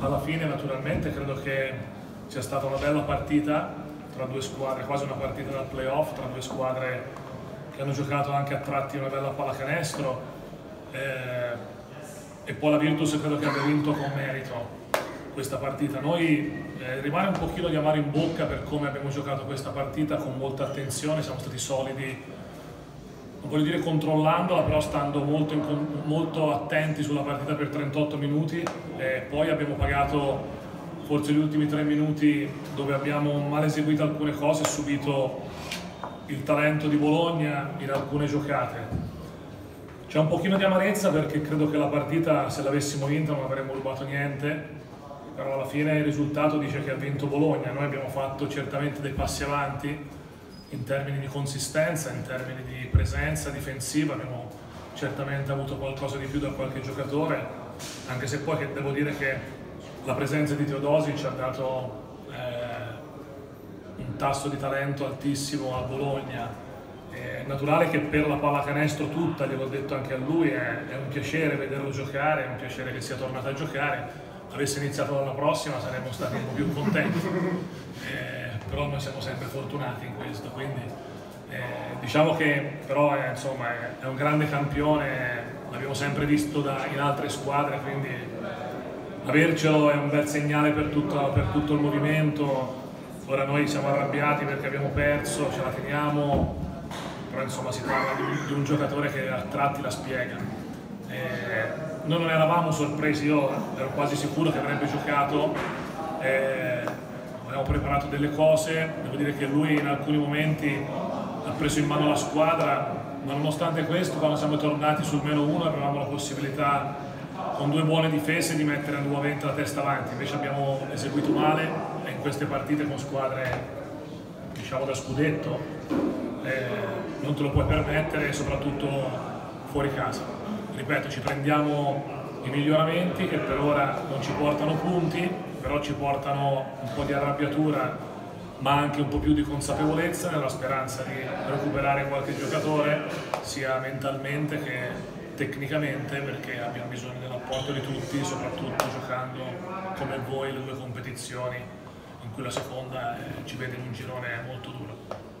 alla fine naturalmente credo che sia stata una bella partita tra due squadre, quasi una partita da playoff, tra due squadre che hanno giocato anche a tratti una bella pallacanestro eh, e poi la Virtus credo che abbia vinto con merito questa partita. Noi eh, rimane un pochino di amaro in bocca per come abbiamo giocato questa partita con molta attenzione, siamo stati solidi, voglio dire controllandola, però stando molto, molto attenti sulla partita per 38 minuti e poi abbiamo pagato forse gli ultimi tre minuti dove abbiamo mal eseguito alcune cose subito il talento di Bologna in alcune giocate. C'è un pochino di amarezza perché credo che la partita, se l'avessimo vinta, non avremmo rubato niente, però alla fine il risultato dice che ha vinto Bologna. Noi abbiamo fatto certamente dei passi avanti in termini di consistenza, in termini di presenza difensiva, abbiamo certamente avuto qualcosa di più da qualche giocatore, anche se poi devo dire che la presenza di Teodosi ci ha dato eh, un tasso di talento altissimo a Bologna. È naturale che per la pallacanestro tutta, gliel'ho detto anche a lui, è, è un piacere vederlo giocare, è un piacere che sia tornato a giocare. Avesse iniziato dalla prossima saremmo stati un po' più contenti, eh, però noi siamo sempre fortunati in questo, quindi eh, diciamo che però è, insomma, è, un grande campione, l'abbiamo sempre visto da, in altre squadre, quindi avercelo è un bel segnale per tutto, per tutto, il movimento. Ora noi siamo arrabbiati perché abbiamo perso, ce la teniamo, però insomma si parla di, di un giocatore che a tratti la spiega. Eh, noi non eravamo sorpresi, io ero quasi sicuro che avrebbe giocato, eh, avevamo preparato delle cose, devo dire che lui in alcuni momenti ha preso in mano la squadra, ma nonostante questo quando siamo tornati sul meno uno avevamo la possibilità con due buone difese di mettere nuovamente la testa avanti, invece abbiamo eseguito male e in queste partite con squadre diciamo da scudetto eh, non te lo puoi permettere soprattutto fuori casa. Ripeto, ci prendiamo i miglioramenti che per ora non ci portano punti, però ci portano un po' di arrabbiatura ma anche un po' più di consapevolezza nella speranza di recuperare qualche giocatore sia mentalmente che tecnicamente perché abbiamo bisogno dell'apporto di tutti, soprattutto giocando come voi le due competizioni in cui la seconda eh, ci vede in un girone molto duro.